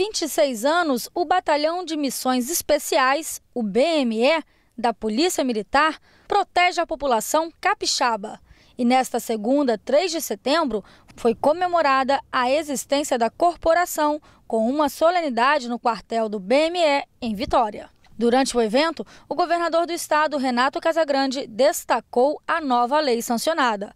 26 anos, o Batalhão de Missões Especiais, o BME, da Polícia Militar, protege a população capixaba. E nesta segunda, 3 de setembro, foi comemorada a existência da corporação com uma solenidade no quartel do BME em Vitória. Durante o evento, o governador do estado, Renato Casagrande, destacou a nova lei sancionada.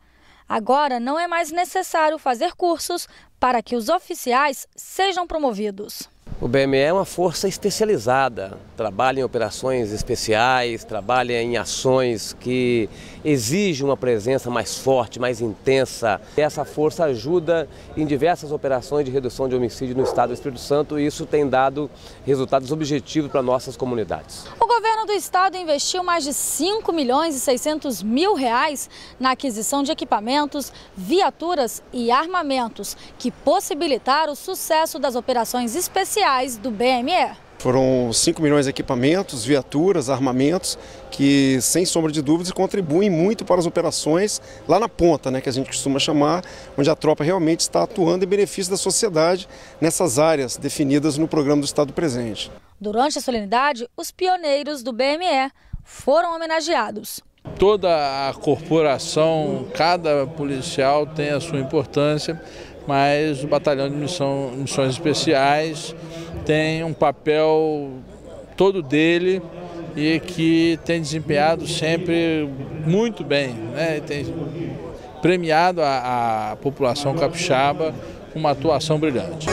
Agora não é mais necessário fazer cursos para que os oficiais sejam promovidos. O BME é uma força especializada, trabalha em operações especiais, trabalha em ações que exigem uma presença mais forte, mais intensa. Essa força ajuda em diversas operações de redução de homicídio no estado do Espírito Santo e isso tem dado resultados objetivos para nossas comunidades. O governo do estado investiu mais de 5 milhões e 600 mil reais na aquisição de equipamentos, viaturas e armamentos que possibilitaram o sucesso das operações especiais do BME. Foram 5 milhões de equipamentos, viaturas, armamentos, que sem sombra de dúvidas contribuem muito para as operações lá na ponta, né, que a gente costuma chamar, onde a tropa realmente está atuando em benefício da sociedade nessas áreas definidas no programa do Estado presente. Durante a solenidade, os pioneiros do BME foram homenageados. Toda a corporação, cada policial tem a sua importância mas o Batalhão de Missão, Missões Especiais tem um papel todo dele e que tem desempenhado sempre muito bem, né? tem premiado a, a população capixaba com uma atuação brilhante.